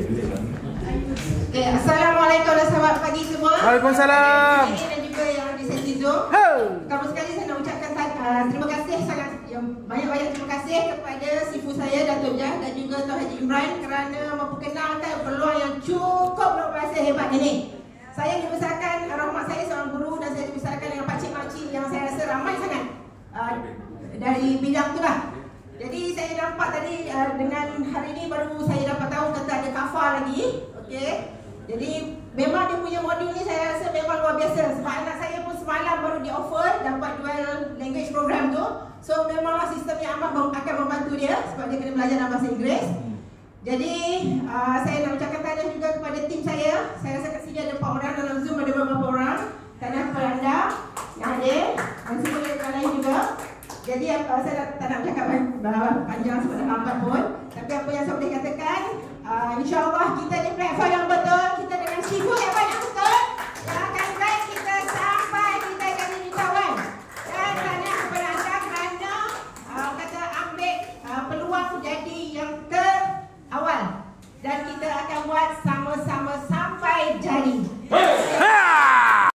Okay, Assalamualaikum dan selamat pagi semua. Waalaikumsalam. Dan juga yang di sesi Zoom. Pertama sekali saya nak ucapkan uh, terima kasih sangat yang banyak-banyak terima kasih kepada sifu saya Datuk Jah dan juga Tuan Haji Imran kerana memperkenalkan peluang yang cukup luar biasa hebat ini. Saya dibesarkan rahmat saya seorang guru dan saya dibesarkan dengan pakcik-makcik yang saya rasa ramai sangat uh, dari bidang tu lah. Jadi saya nampak tadi uh, dengan hari ini baru saya dapat Okey. Jadi memang dia punya modul ni saya rasa memang luar biasa sebab anak saya pun semalam baru di offer dapat dual language program tu. So memanglah sistem yang amat akan membantu dia sebab dia kena belajar dalam bahasa Inggeris. Jadi uh, saya nak ucapkan tahniah juga kepada tim saya. Saya rasa kat sini ada 4 orang dalam Zoom ada beberapa orang. Tahniah kepada anda yang hadir dan semua yang lain juga. Jadi apa saya tak, tak nak cakap pan- uh, panjang sebab dah lambat pun. Tapi apa yang saya boleh katakan, uh, insyaAllah kita menjadi yang terawal.